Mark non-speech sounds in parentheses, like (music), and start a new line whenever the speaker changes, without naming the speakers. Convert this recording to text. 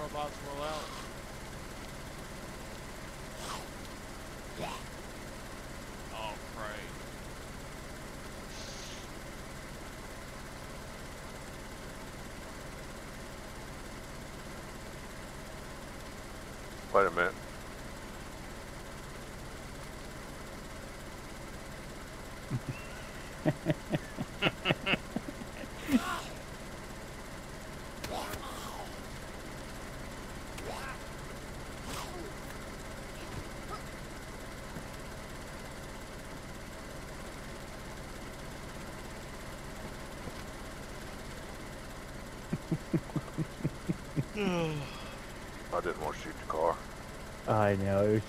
robots roll out. Oh, great.
Wait a minute. (laughs) (laughs) (sighs) I didn't want to shoot the car.
I know. It was